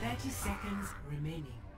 Thirty seconds remaining.